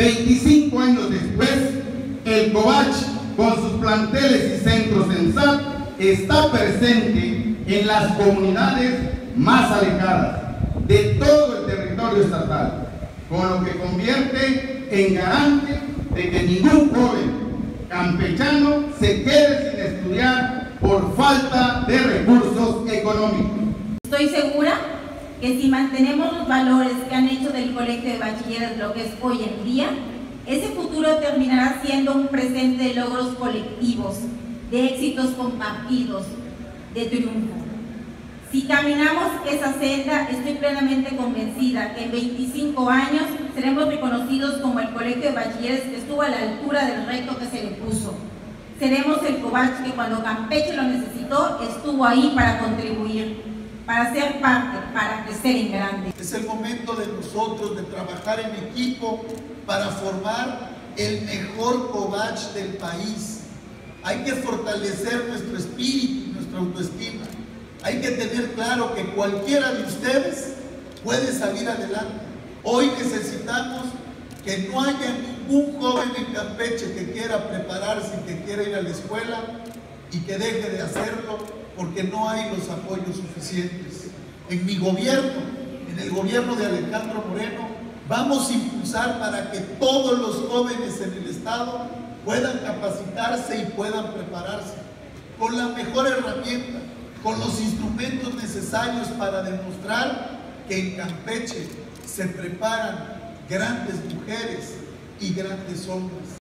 25 años después, el COVACH, con sus planteles y centros en SAT, está presente en las comunidades más alejadas de todo el territorio estatal, con lo que convierte en garante de que ningún joven campechano se quede sin estudiar por falta de recursos económicos. Estoy segura que si mantenemos los valores que han hecho del Colegio de Bachilleres lo que es hoy en día, ese futuro terminará siendo un presente de logros colectivos, de éxitos compartidos, de triunfo. Si caminamos esa senda, estoy plenamente convencida que en 25 años seremos reconocidos como el Colegio de Bachilleres que estuvo a la altura del reto que se le puso. Seremos el COVACH que cuando Campeche lo necesitó, estuvo ahí para contribuir para ser parte, para crecer en grande. Es el momento de nosotros de trabajar en equipo para formar el mejor cobach del país. Hay que fortalecer nuestro espíritu, nuestra autoestima. Hay que tener claro que cualquiera de ustedes puede salir adelante. Hoy necesitamos que no haya ningún joven en Campeche que quiera prepararse y que quiera ir a la escuela y que deje de hacerlo porque no hay los apoyos suficientes. En mi gobierno, en el gobierno de Alejandro Moreno, vamos a impulsar para que todos los jóvenes en el Estado puedan capacitarse y puedan prepararse con la mejor herramienta, con los instrumentos necesarios para demostrar que en Campeche se preparan grandes mujeres y grandes hombres.